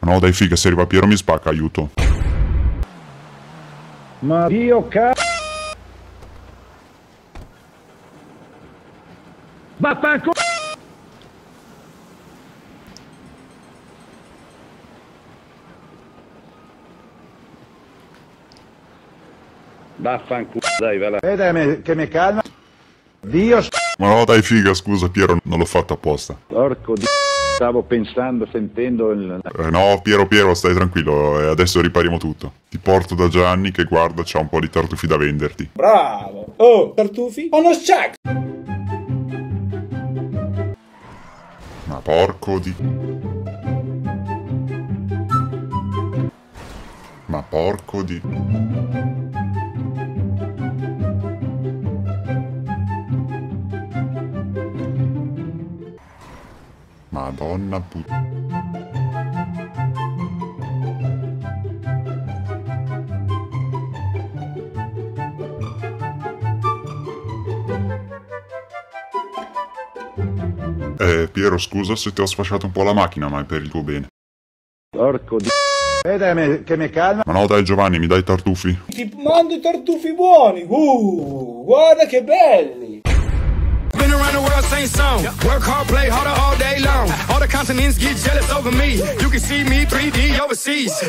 No, dai figa, se arriva Piero mi spacca, aiuto. Ma Dio ca... Vaffanculo! Vaffanculo, dai, va là. Che mi calma. Dio Ma no, dai figa, scusa Piero, non l'ho fatto apposta. Porco di... Stavo pensando, sentendo il... Eh, no, Piero, Piero, stai tranquillo, eh, adesso ripariamo tutto. Ti porto da Gianni che guarda, c'ha un po' di tartufi da venderti. Bravo! Oh, tartufi? Uno shack! Ma porco di... Ma porco di... Madonna puttana. Eh, Piero, scusa se ti ho sfasciato un po' la macchina, ma è per il tuo bene. Porco di... Vede che mi calma. Ma no, dai Giovanni, mi dai i tartufi? Ti mando i tartufi buoni! Uh, guarda che belli! Been around the world, same song. Work hard, play harder all continents get jealous over me. You can see me 3D overseas.